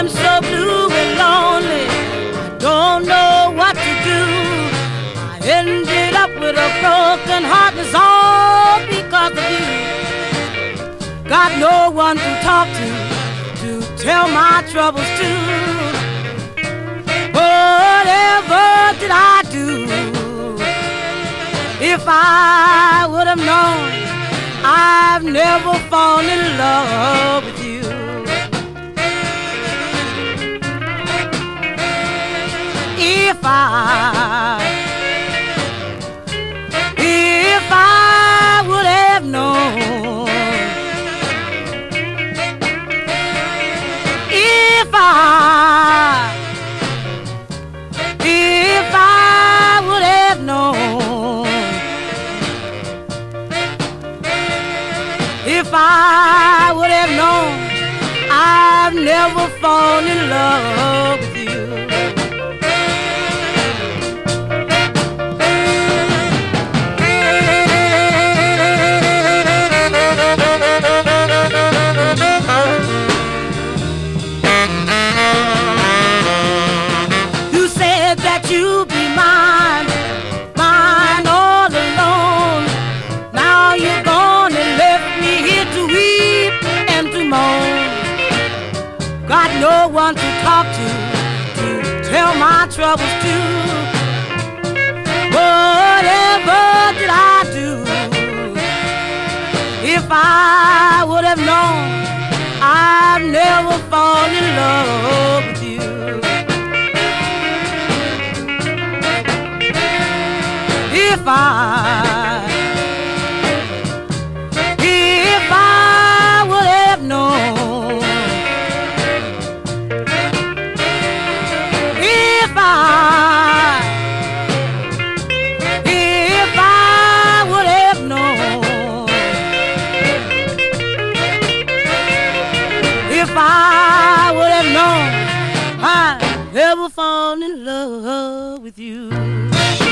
I'm so blue and lonely. I don't know what to do. I ended up with a broken heart, and it's all because of you. Got no one to talk to to tell my troubles to. Whatever did I do? If I would have known, I've never fallen in love with you. If I if I would have known, if I, if I would have known, if I would have known, I've never fallen in love moan. Got no one to talk to, to tell my troubles to. Whatever did I do? If I would have known, I'd never fall in love with you. if I, never fall in love with you.